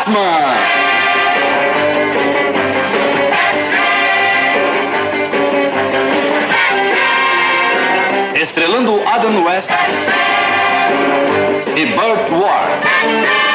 Batman. Estrelando Adam West e Burt Ward.